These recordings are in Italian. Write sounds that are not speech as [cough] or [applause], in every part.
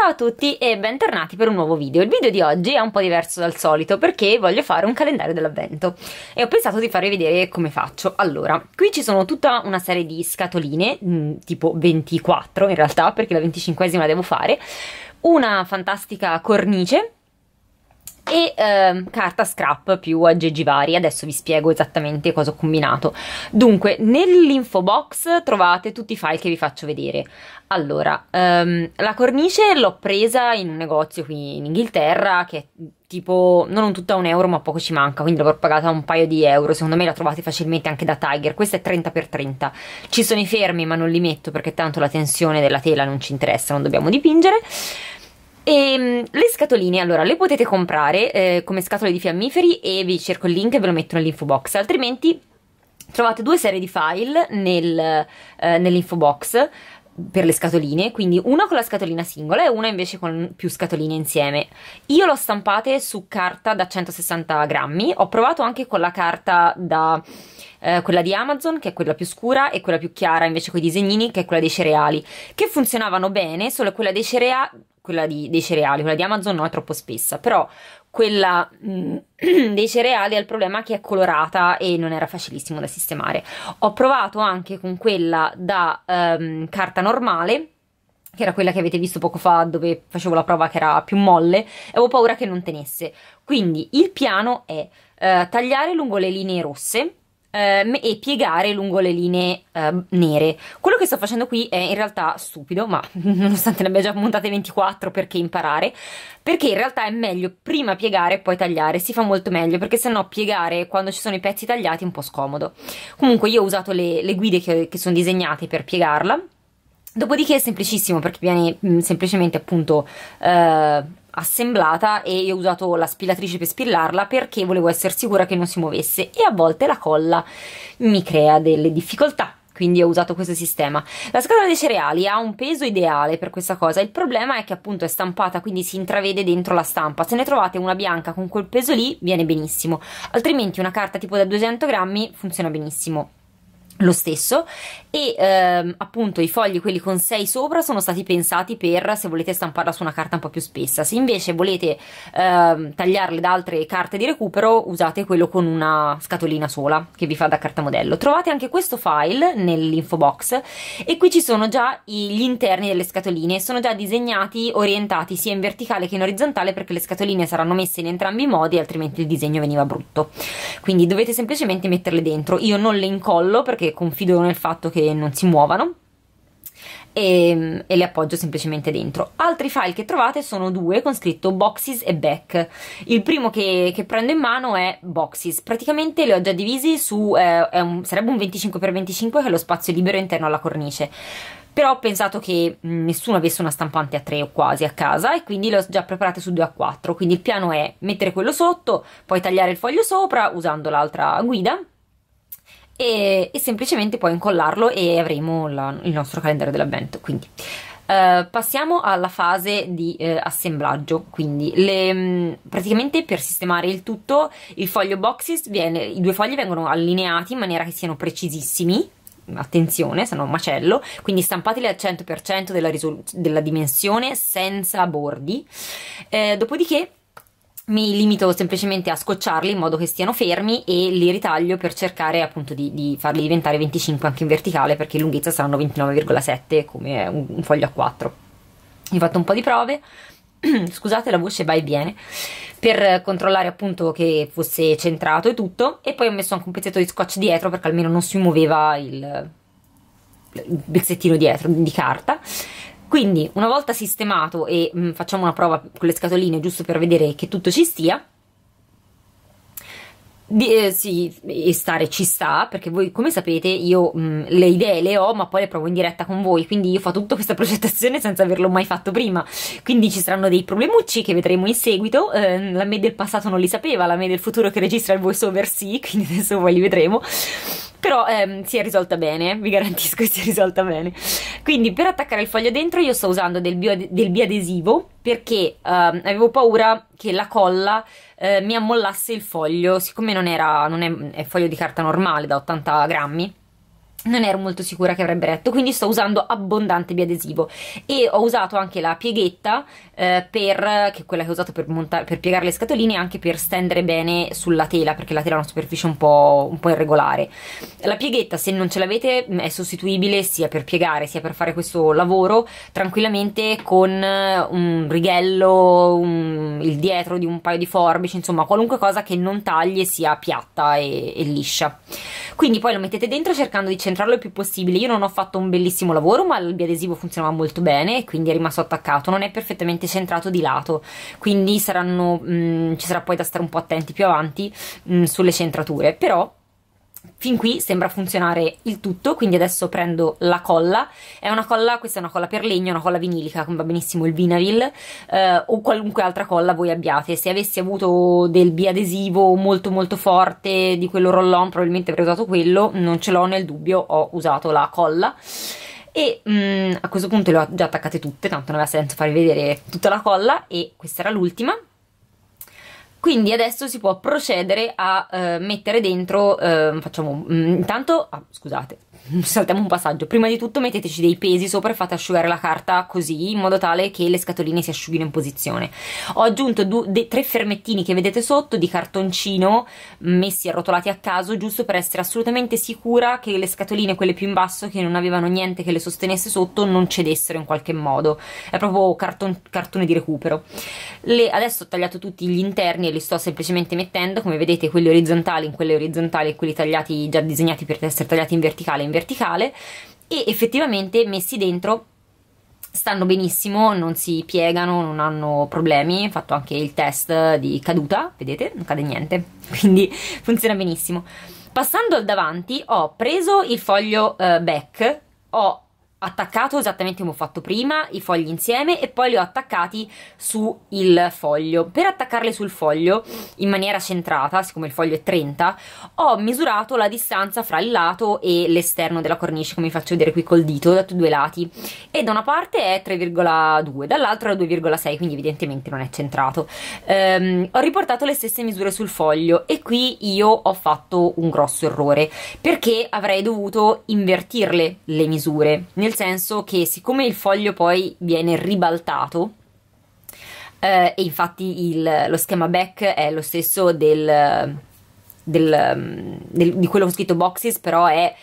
Ciao a tutti e bentornati per un nuovo video. Il video di oggi è un po' diverso dal solito perché voglio fare un calendario dell'avvento e ho pensato di farvi vedere come faccio. Allora, qui ci sono tutta una serie di scatoline, mm, tipo 24 in realtà perché la 25esima la devo fare, una fantastica cornice e eh, carta scrap più aggeggi vari. Adesso vi spiego esattamente cosa ho combinato. Dunque, nell'info box trovate tutti i file che vi faccio vedere. Allora, um, la cornice l'ho presa in un negozio qui in Inghilterra che è tipo non tutta un euro ma poco ci manca, quindi l'avrò pagata un paio di euro. Secondo me la trovate facilmente anche da Tiger. Questa è 30x30. Ci sono i fermi ma non li metto perché tanto la tensione della tela non ci interessa, non dobbiamo dipingere. E ehm, le scatoline, allora, le potete comprare eh, come scatole di fiammiferi e vi cerco il link e ve lo metto nell'info box, altrimenti trovate due serie di file nel, eh, nell'info box per le scatoline, quindi una con la scatolina singola e una invece con più scatoline insieme. Io l'ho stampate su carta da 160 grammi, ho provato anche con la carta da eh, quella di Amazon, che è quella più scura, e quella più chiara invece con i disegnini, che è quella dei cereali, che funzionavano bene, solo quella dei cereali quella di, dei cereali, quella di Amazon no, è troppo spessa, però quella mh, mm, [clears throat] dei cereali ha il problema che è colorata e non era facilissimo da sistemare. Ho provato anche con quella da um, carta normale, che era quella che avete visto poco fa dove facevo la prova che era più molle, e avevo paura che non tenesse. Quindi il piano è uh, tagliare lungo le linee rosse, ehm, e piegare lungo le linee eh, nere. Quello che sto facendo qui è in realtà stupido, ma [laughs] nonostante ne abbia già montate 24 perché imparare, perché in realtà è meglio prima piegare e poi tagliare, si fa molto meglio, perché se no piegare quando ci sono i pezzi tagliati è un po' scomodo. Comunque io ho usato le, le guide che, che sono disegnate per piegarla, Dopodiché è semplicissimo perché viene mm, semplicemente appunto eh, assemblata e ho usato la spillatrice per spillarla perché volevo essere sicura che non si muovesse e a volte la colla mi crea delle difficoltà quindi ho usato questo sistema. La scatola dei cereali ha un peso ideale per questa cosa, il problema è che appunto è stampata, quindi si intravede dentro la stampa. Se ne trovate una bianca con quel peso lì, viene benissimo, altrimenti una carta tipo da 200 grammi funziona benissimo lo stesso. E ehm, appunto i fogli quelli con 6 sopra sono stati pensati per se volete stamparla su una carta un po' più spessa. Se invece volete ehm, tagliarle da altre carte di recupero usate quello con una scatolina sola che vi fa da carta modello. Trovate anche questo file nell'info box e qui ci sono già gli interni delle scatoline. Sono già disegnati orientati sia in verticale che in orizzontale perché le scatoline saranno messe in entrambi i modi altrimenti il disegno veniva brutto. Quindi dovete semplicemente metterle dentro. Io non le incollo perché confido nel fatto che non si muovano e, e, le appoggio semplicemente dentro. Altri file che trovate sono due con scritto boxes e back. Il primo che, che prendo in mano è boxes, praticamente li ho già divisi su, eh, un, sarebbe un 25x25 che è lo spazio libero interno alla cornice. Però ho pensato che nessuno avesse una stampante a 3 o quasi a casa e quindi le ho già preparate su 2 a 4. Quindi il piano è mettere quello sotto, poi tagliare il foglio sopra usando l'altra guida e, e semplicemente poi incollarlo e avremo la, il nostro calendario dell'avvento. Quindi Uh, passiamo alla fase di uh, assemblaggio, quindi le, um, praticamente per sistemare il tutto il foglio boxes viene, i due fogli vengono allineati in maniera che siano precisissimi, attenzione, sono un macello, quindi stampateli al 100% della, della dimensione senza bordi, uh, dopodiché mi limito semplicemente a scocciarli in modo che stiano fermi e li ritaglio per cercare appunto di, di farli diventare 25 anche in verticale perché in lunghezza saranno 29,7 come un, un foglio a 4 ho fatto un po' di prove. [clears throat] Scusate la voce va e viene. Per controllare appunto che fosse centrato e tutto. E poi ho messo anche un pezzetto di scotch dietro perché almeno non si muoveva il, il pezzettino dietro di carta quindi una volta sistemato e mh, mm, facciamo una prova con le scatoline giusto per vedere che tutto ci stia, di, eh, sì, e stare ci sta, perché voi come sapete io mh, mm, le idee le ho, ma poi le provo in diretta con voi, quindi io faccio tutta questa progettazione [laughs] senza averlo mai fatto prima, quindi ci saranno dei problemucci che vedremo in seguito, eh, la me del passato non li sapeva, la me del futuro che registra il voice over sì, [laughs] quindi adesso poi li vedremo, però ehm, si è risolta bene, vi garantisco [laughs] che si è risolta bene. Quindi per attaccare il foglio dentro io sto usando del, bio, del biadesivo perché ehm, avevo paura che la colla eh, mi ammollasse il foglio, siccome non era, non è, è foglio di carta normale da 80 grammi, non ero molto sicura che avrebbe retto, quindi sto usando abbondante biadesivo e ho usato anche la pieghetta eh, per, che è quella che ho usato per, per piegare le scatoline anche per stendere bene sulla tela perché la tela è una superficie un po', un po' irregolare. La pieghetta se non ce l'avete è sostituibile sia per piegare sia per fare questo lavoro tranquillamente con un righello, un, il dietro di un paio di forbici, insomma qualunque cosa che non tagli sia piatta e, e liscia. Quindi poi lo mettete dentro cercando di centrarlo il più possibile. Io non ho fatto un bellissimo lavoro, ma il biadesivo funzionava molto bene, quindi è rimasto attaccato. Non è perfettamente centrato di lato, quindi saranno, mh, mm, ci sarà poi da stare un po' attenti più avanti mh, mm, sulle centrature. Però Fin qui sembra funzionare il tutto, quindi adesso prendo la colla, è una colla, questa è una colla per legno, una colla vinilica, come va benissimo il Vinavil, eh, o qualunque altra colla voi abbiate. Se avessi avuto del biadesivo molto molto forte di quello roll-on, probabilmente avrei usato quello, non ce l'ho nel dubbio, ho usato la colla. E mm, a questo punto le ho già attaccate tutte, tanto non aveva senso farvi vedere tutta la colla, e questa era l'ultima quindi adesso si può procedere a eh, mettere dentro, eh, facciamo mm, intanto, ah, scusate, saltiamo un passaggio. Prima di tutto metteteci dei pesi sopra e fate asciugare la carta così, in modo tale che le scatoline si asciughino in posizione. Ho aggiunto tre fermettini che vedete sotto di cartoncino messi arrotolati a caso, giusto per essere assolutamente sicura che le scatoline, quelle più in basso, che non avevano niente che le sostenesse sotto, non cedessero in qualche modo. È proprio carton, cartone di recupero. Le, adesso ho tagliato tutti gli interni e li sto semplicemente mettendo, come vedete quelli orizzontali in quelle orizzontali e quelli tagliati, già disegnati per essere tagliati in verticale in verticale e effettivamente messi dentro stanno benissimo, non si piegano, non hanno problemi, ho fatto anche il test di caduta, vedete, non cade niente, [laughs] quindi funziona benissimo. Passando al davanti ho preso il foglio uh, back, ho attaccato esattamente come ho fatto prima i fogli insieme e poi li ho attaccati sul foglio. Per attaccarli sul foglio in maniera centrata siccome il foglio è 30 ho misurato la distanza fra il lato e l'esterno della cornice come vi faccio vedere qui col dito da tutti e due lati. E da una parte è 3,2 dall'altra è 2,6 quindi evidentemente non è centrato. Ehm, ho riportato le stesse misure sul foglio e qui io ho fatto un grosso errore perché avrei dovuto invertirle le misure. Nel senso che siccome il foglio poi viene ribaltato, eh, e infatti il, lo schema back è lo stesso del, del, del, di quello scritto boxes, però è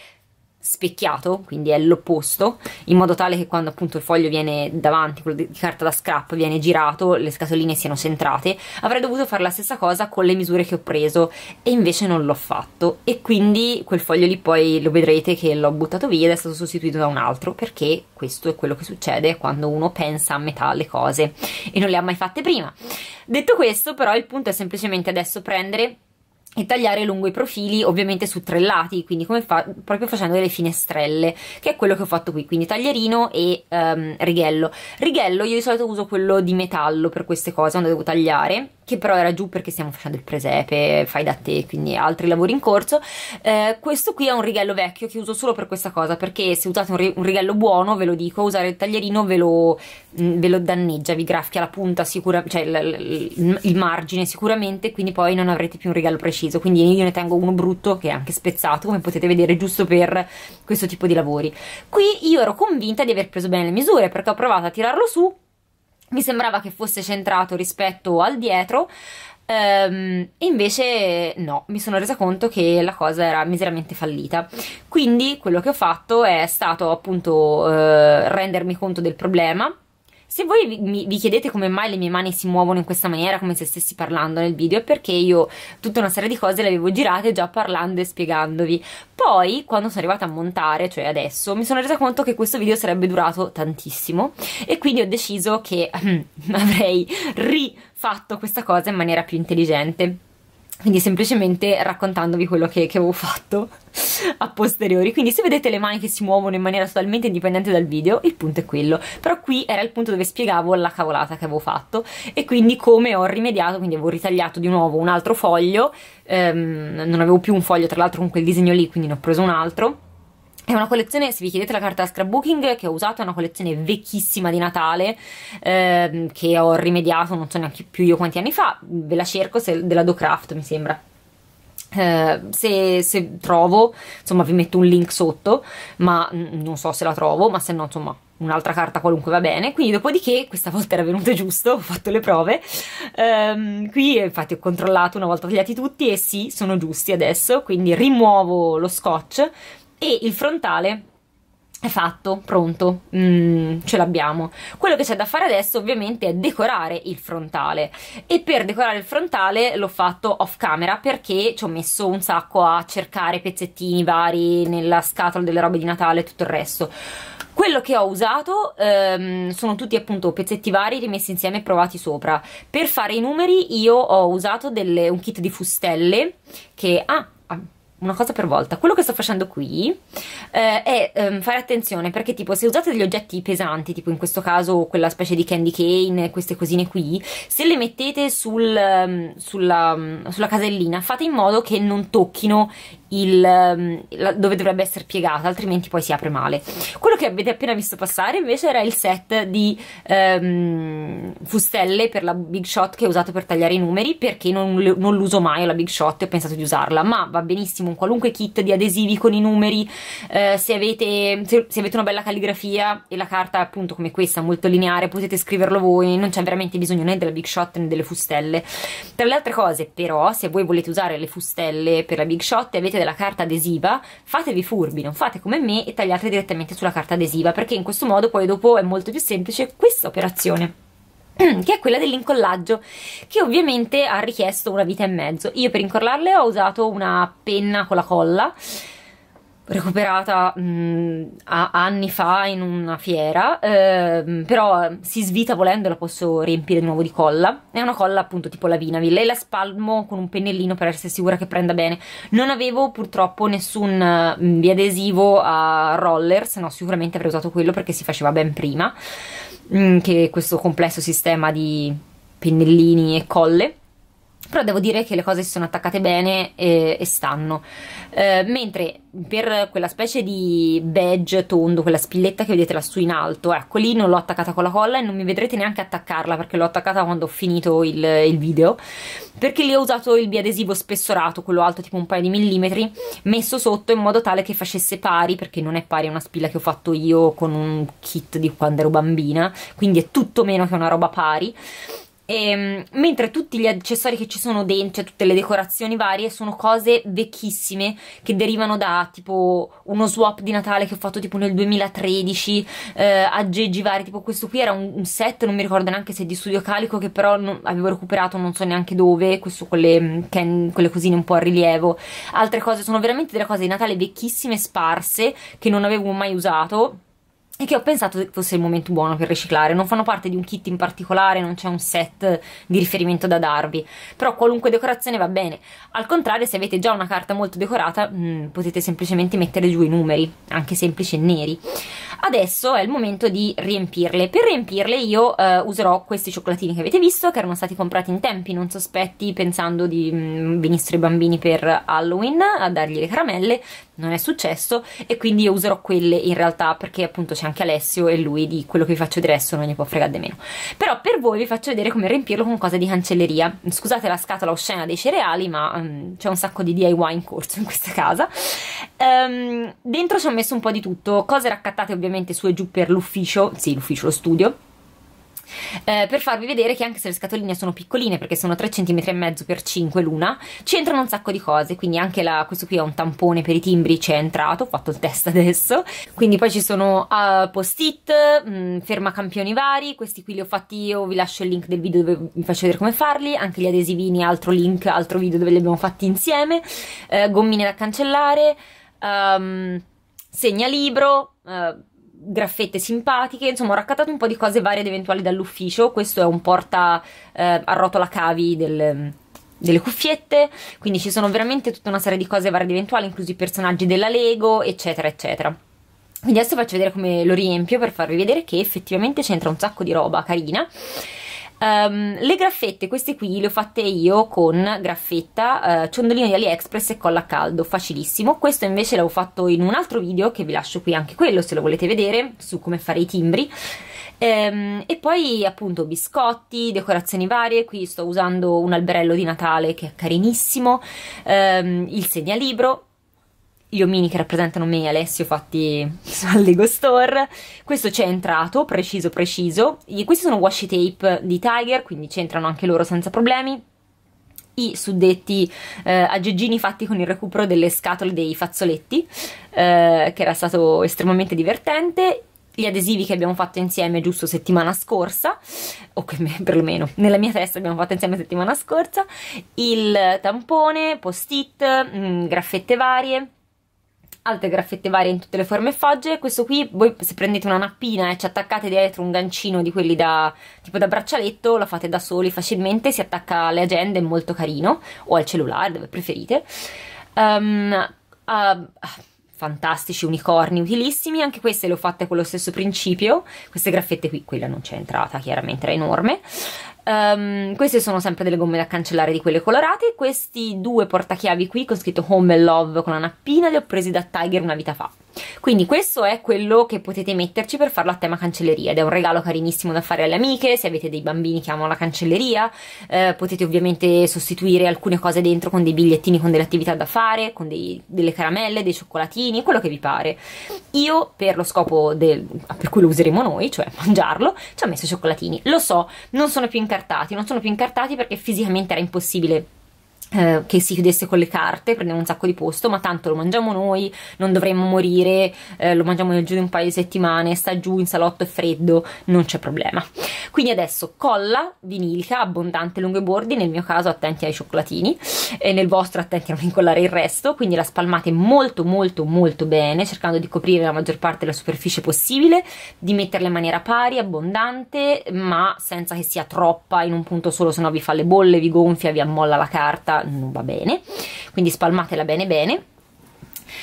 specchiato, quindi è l'opposto, in modo tale che quando appunto il foglio viene davanti, quello di carta da scrap, viene girato, le scatoline siano centrate, avrei dovuto fare la stessa cosa con le misure che ho preso e invece non l'ho fatto e quindi quel foglio lì poi lo vedrete che l'ho buttato via ed è stato sostituito da un altro perché questo è quello che succede quando uno pensa a metà le cose e non le ha mai fatte prima. Detto questo però il punto è semplicemente adesso prendere e tagliare lungo i profili ovviamente su tre lati quindi come fa proprio facendo delle finestrelle che è quello che ho fatto qui. Quindi taglierino e um, righello. Righello io di solito uso quello di metallo per queste cose quando devo tagliare che però era giù perché stiamo facendo il presepe, fai da te, quindi altri lavori in corso. Eh, questo qui è un righello vecchio che uso solo per questa cosa, perché se usate un, un righello buono, ve lo dico, usare il taglierino ve lo, mm, ve lo danneggia, vi graffia la punta, sicura, cioè il, il, il, margine sicuramente, quindi poi non avrete più un righello preciso. Quindi io ne tengo uno brutto che è anche spezzato, come potete vedere, giusto per questo tipo di lavori. Qui io ero convinta di aver preso bene le misure, perché ho provato a tirarlo su mi sembrava che fosse centrato rispetto al dietro Um, invece no, mi sono resa conto che la cosa era miseramente fallita. Quindi quello che ho fatto è stato appunto uh, rendermi conto del problema se voi vi, vi, chiedete come mai le mie mani si muovono in questa maniera, come se stessi parlando nel video, è perché io tutta una serie di cose le avevo girate già parlando e spiegandovi. Poi, quando sono arrivata a montare, cioè adesso, mi sono resa conto che questo video sarebbe durato tantissimo e quindi ho deciso che [clears throat] avrei rifatto questa cosa in maniera più intelligente quindi semplicemente raccontandovi quello che, che, avevo fatto [laughs] a posteriori. Quindi se vedete le mani che si muovono in maniera totalmente indipendente dal video il punto è quello. Però qui era il punto dove spiegavo la cavolata che avevo fatto. E quindi come ho rimediato quindi avevo ritagliato di nuovo un altro foglio. Ehm, non avevo più un foglio tra l'altro con quel disegno lì quindi ne ho preso un altro è una collezione, se vi chiedete la carta da scrapbooking che ho usato, è una collezione vecchissima di Natale ehm, che ho rimediato non so neanche più io quanti anni fa, ve la cerco, se, della Docraft mi sembra. eh, se, se, trovo, insomma, vi metto un link sotto, ma non so se la trovo, ma se no, insomma, un'altra carta qualunque va bene. Quindi, dopodiché, questa volta era venuto giusto, [laughs] ho fatto le prove. Um, qui, infatti, ho controllato una volta tagliati tutti e sì, sono giusti adesso. Quindi rimuovo lo scotch e il frontale è fatto, pronto, mm, ce l'abbiamo. Quello che c'è da fare adesso ovviamente è decorare il frontale e per decorare il frontale l'ho fatto off camera perché ci ho messo un sacco a cercare pezzettini vari nella scatola delle robe di Natale e tutto il resto. Quello che ho usato ehm, sono tutti appunto pezzetti vari rimessi insieme e provati sopra. Per fare i numeri io ho usato delle, un kit di fustelle che... Ah, una cosa per volta. Quello che sto facendo qui eh, è um, fare attenzione perché tipo se usate degli oggetti pesanti, tipo in questo caso quella specie di candy cane, queste cosine qui, se le mettete sul, um, sulla, sulla casellina fate in modo che non tocchino il, la, dove dovrebbe essere piegata, altrimenti poi si apre male. Quello che avete appena visto passare invece era il set di um, fustelle per la Big Shot che ho usato per tagliare i numeri perché non, non l'uso mai la Big Shot e ho pensato di usarla, ma va benissimo un qualunque kit di adesivi con i numeri, eh, se, avete, se, se avete una bella calligrafia e la carta appunto come questa molto lineare potete scriverlo voi, non c'è veramente bisogno né della Big Shot né delle fustelle. Tra le altre cose però se voi volete usare le fustelle per la Big Shot e avete della carta adesiva, fatevi furbi, non fate come me e tagliate direttamente sulla carta adesiva, perché in questo modo poi dopo è molto più semplice questa operazione [clears throat] che è quella dell'incollaggio, che ovviamente ha richiesto una vita e mezzo. Io per incollarle ho usato una penna con la colla recuperata mh, anni fa in una fiera, eh, però si svita volendo la posso riempire di nuovo di colla. È una colla appunto tipo la Vinaville e la spalmo con un pennellino per essere sicura che prenda bene. Non avevo purtroppo nessun mh, biadesivo a roller, se no sicuramente avrei usato quello perché si faceva ben prima mh, che questo complesso sistema di pennellini e colle però devo dire che le cose si sono attaccate bene e, e stanno. Eh, mentre per quella specie di badge tondo, quella spilletta che vedete lassù in alto, ecco lì non l'ho attaccata con la colla e non mi vedrete neanche attaccarla perché l'ho attaccata quando ho finito il, il video, perché lì ho usato il biadesivo spessorato, quello alto tipo un paio di millimetri, messo sotto in modo tale che facesse pari, perché non è pari a una spilla che ho fatto io con un kit di quando ero bambina, quindi è tutto meno che una roba pari e, ehm, mentre tutti gli accessori che ci sono dentro, cioè tutte le decorazioni varie, sono cose vecchissime che derivano da tipo uno swap di Natale che ho fatto tipo nel 2013, eh, aggeggi vari, tipo questo qui era un, un, set, non mi ricordo neanche se è di Studio Calico, che però non, avevo recuperato non so neanche dove, questo con le, can, quelle cosine un po' a rilievo. Altre cose sono veramente delle cose di Natale vecchissime, sparse, che non avevo mai usato e che ho pensato fosse il momento buono per riciclare. Non fanno parte di un kit in particolare, non c'è un set di riferimento da darvi, però qualunque decorazione va bene. Al contrario, se avete già una carta molto decorata, mh, mm, potete semplicemente mettere giù i numeri, anche semplici e neri. Adesso è il momento di riempirle. Per riempirle io eh, userò questi cioccolatini che avete visto, che erano stati comprati in tempi non sospetti, pensando di mh, mm, venissero i bambini per Halloween a dargli le caramelle. Non è successo e quindi io userò quelle in realtà perché appunto c'è anche Alessio e lui di quello che vi faccio adesso non gli può fregare di meno. Però per voi vi faccio vedere come riempirlo con cose di cancelleria. Scusate la scatola oscena dei cereali, ma um, c'è un sacco di DIY in corso in questa casa. Um, dentro ci ho messo un po' di tutto, cose raccattate ovviamente su e giù per l'ufficio, sì l'ufficio, lo studio, eh, per farvi vedere che anche se le scatoline sono piccoline perché sono 3 cm e mezzo per 5 l'una c'entrano un sacco di cose quindi anche la, questo qui è un tampone per i timbri c'è entrato ho fatto il test [laughs] adesso quindi poi ci sono uh, post-it mm, fermacampioni vari questi qui li ho fatti io vi lascio il link del video dove vi faccio vedere come farli anche gli adesivini altro link altro video dove li abbiamo fatti insieme uh, gommine da cancellare um, segnalibro uh, graffette simpatiche, insomma ho raccattato un po' di cose varie ed eventuali dall'ufficio, questo è un porta eh, a rotola cavi del, delle cuffiette, quindi ci sono veramente tutta una serie di cose varie ed eventuali, inclusi i personaggi della Lego, eccetera, eccetera. Quindi adesso faccio vedere come lo riempio per farvi vedere che effettivamente c'entra un sacco di roba carina. Um, le graffette, queste qui le ho fatte io con graffetta, uh, ciondolino di AliExpress e colla a caldo, facilissimo. Questo invece l'avevo fatto in un altro video che vi lascio qui anche quello se lo volete vedere, su come fare i timbri. Ehm, e poi appunto biscotti, decorazioni varie, qui sto usando un alberello di Natale che è carinissimo, ehm, il segnalibro, gli omini che rappresentano me e Alessio fatti al Lego Store. Questo c'è entrato, preciso preciso. Questi sono washi tape di Tiger, quindi c'entrano anche loro senza problemi. I suddetti eh, aggeggini fatti con il recupero delle scatole dei fazzoletti, eh, che era stato estremamente divertente gli adesivi che abbiamo fatto insieme giusto settimana scorsa, o che perlomeno nella mia testa abbiamo fatto insieme settimana scorsa, il tampone, post-it, mm, graffette varie, altre graffette varie in tutte le forme e fogge. Questo qui, voi se prendete una nappina e ci attaccate dietro un gancino di quelli da tipo da braccialetto, lo fate da soli facilmente, si attacca alle agende, è molto carino, o al cellulare, dove preferite. Um, uh, fantastici unicorni utilissimi anche queste le ho fatte con lo stesso principio queste graffette qui quella non c'è entrata chiaramente era enorme Um, queste sono sempre delle gomme da cancellare di quelle colorate. Questi due portachiavi qui con scritto Home and Love con la nappina li ho presi da Tiger una vita fa. Quindi questo è quello che potete metterci per farlo a tema cancelleria ed è un regalo carinissimo da fare alle amiche, se avete dei bambini che amano la cancelleria, eh, potete ovviamente sostituire alcune cose dentro con dei bigliettini con delle attività da fare, con dei, delle caramelle, dei cioccolatini, quello che vi pare. Io per lo scopo del, per cui lo useremo noi, cioè [laughs] mangiarlo, ci ho messo i cioccolatini. Lo so, non sono più incartati, non sono più incartati perché fisicamente era impossibile eh, che si chiudesse con le carte, prendiamo un sacco di posto, ma tanto lo mangiamo noi, non dovremmo morire, eh, lo mangiamo nel giro di un paio di settimane, sta giù in salotto è freddo, non c'è problema. Quindi adesso colla vinilica abbondante lungo i bordi, nel mio caso attenti ai cioccolatini e nel vostro attenti a non incollare il resto, quindi la spalmate molto molto molto bene, cercando di coprire la maggior parte della superficie possibile, di metterla in maniera pari, abbondante, ma senza che sia troppa in un punto solo, se no vi fa le bolle, vi gonfia, vi ammolla la carta non va bene, quindi spalmatela bene bene.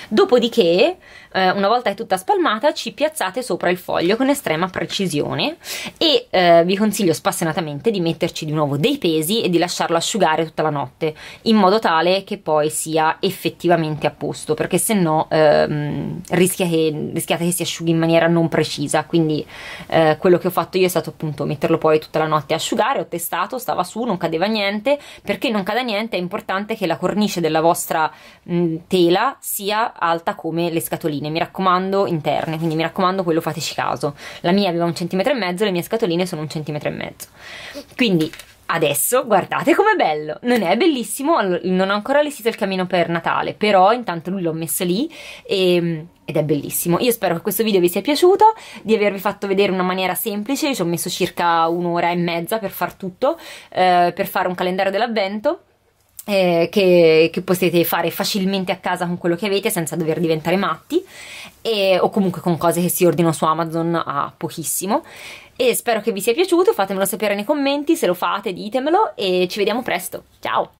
Dopodiché eh, una volta è tutta spalmata ci piazzate sopra il foglio con estrema precisione e eh, vi consiglio spassionatamente di metterci di nuovo dei pesi e di lasciarlo asciugare tutta la notte in modo tale che poi sia effettivamente a posto perché se no ehm, rischia che, rischiate che si asciughi in maniera non precisa. Quindi eh, quello che ho fatto io è stato appunto metterlo poi tutta la notte a asciugare. Ho testato, stava su, non cadeva niente. Perché non cada niente è importante che la cornice della vostra mh, tela sia alta come le scatoline scatoline, mi raccomando, interne, quindi mi raccomando quello fateci caso. La mia aveva un centimetro e mezzo, le mie scatoline sono un centimetro e mezzo. Quindi adesso guardate com'è bello, non è bellissimo, non ho ancora allestito il camino per Natale, però intanto lui l'ho messo lì e, ed è bellissimo. Io spero che questo video vi sia piaciuto, di avervi fatto vedere una maniera semplice, ci ho messo circa un'ora e mezza per far tutto, eh, per fare un calendario dell'avvento eh, che, che, potete fare facilmente a casa con quello che avete senza dover diventare matti e, o comunque con cose che si ordinano su Amazon a pochissimo. E spero che vi sia piaciuto fatemelo sapere nei commenti se lo fate ditemelo e ci vediamo presto. Ciao